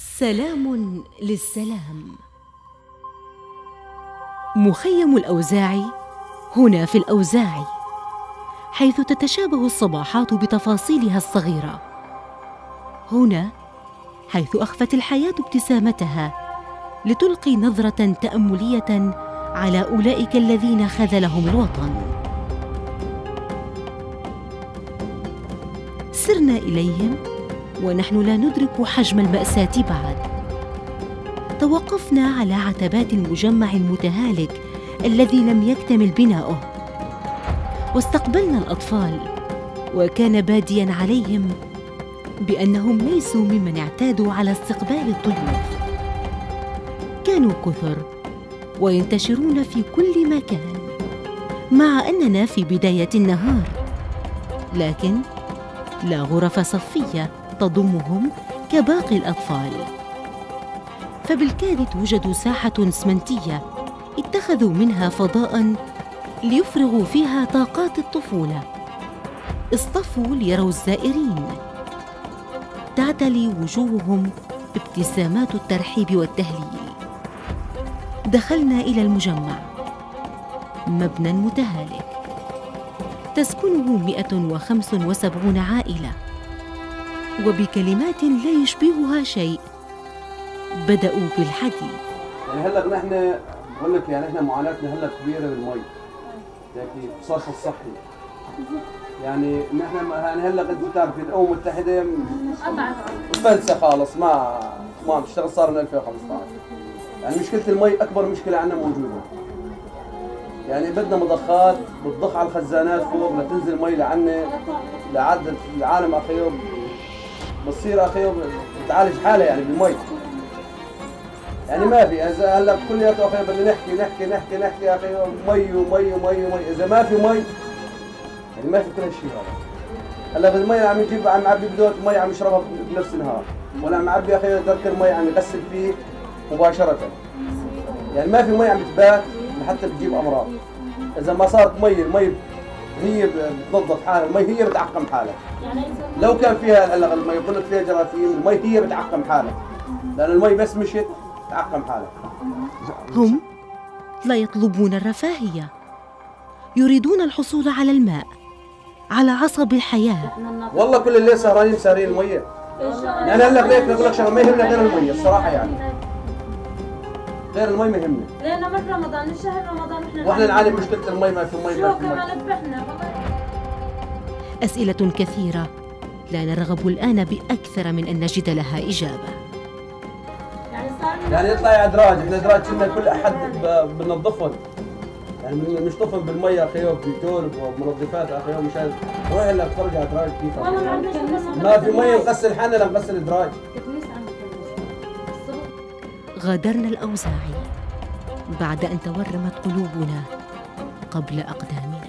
سلام للسلام. مخيم الاوزاعي هنا في الاوزاعي حيث تتشابه الصباحات بتفاصيلها الصغيرة. هنا حيث أخفت الحياة ابتسامتها لتلقي نظرة تأملية على أولئك الذين خذلهم الوطن. سرنا إليهم ونحن لا ندرك حجم المأساة بعد. توقفنا على عتبات المجمع المتهالك الذي لم يكتمل بناؤه. واستقبلنا الأطفال وكان باديا عليهم بأنهم ليسوا ممن اعتادوا على استقبال الضيوف. كانوا كثر وينتشرون في كل مكان مع أننا في بداية النهار. لكن لا غرف صفية تضمهم كباقي الأطفال. فبالكاد توجد ساحة اسمنتيه اتخذوا منها فضاء ليفرغوا فيها طاقات الطفولة. اصطفوا ليروا الزائرين. تعتلي وجوههم ابتسامات الترحيب والتهليل. دخلنا إلى المجمع. مبنى متهالك. تسكنه 175 عائلة. وبكلمات لا يشبهها شيء. بدأوا بالحديث. يعني هلأ نحن بقول لك يعني إحنا معاناتنا هلأ كبيرة بالمي. يعني الصرف الصحي. يعني نحن يعني هلأ انت بتعرف الأمم المتحدة مفلسه خالص ما ما عم تشتغل صار من 2015 يعني مشكلة المي أكبر مشكلة عندنا موجودة. يعني بدنا مضخات بتضخ على الخزانات فوق لتنزل مي لعنا لعدد العالم اخيو بتصير اخيو بتعالج حالها يعني بالمي. يعني ما في إذا هلأ كلياته أخي بدنا نحكي نحكي نحكي نحكي أخي مي ومي ومي ومي. إذا ما في مي يعني ما في كل هالشيء هذا. هلأ بالمي عم يجيب عم يعبي بيدون مي عم يشربها بنفس النهار. ولا عم يعبي أخي درك المي عم يغسل فيه مباشرة. يعني ما في مي عم تبات لحتى بتجيب أمراض. إذا ما صارت مي المي هي بتنظف حالها المي هي بتعقم حالها. لو كان فيها هلا المي يقول لك فيها جراثيم المي هي بتعقم حالها. لأن المي بس مشت تعقم حالها. هم لا يطلبون الرفاهية يريدون الحصول على الماء على عصب الحياة. والله كل الليل سهرانين سهرين المية. يعني هلا ليك بقول لك شغله ما يهمنا غير المية الصراحة يعني. غير المي ما يهمنا لأنه من رمضان الشهر رمضان إحنا وإحنا نعاني مشكلة المي ما في مي شو في كمان ذبحنا أسئلة كثيرة. لا نرغب الآن بأكثر من أن نجد لها إجابة. يعني صار يعني يطلع يا إدراج إحنا إدراج كنا كل أحد بننظفهم يعني بن- نشطفهم بالمية أخي وبديتول ومنظفات أخي مشان روح هلا اتفرج على إدراج؟ كيف؟ والله ما في مية نغسل حالنا لا نغسل إدراج. غادرنا الاوزاعي بعد أن تورمت قلوبنا قبل اقدامنا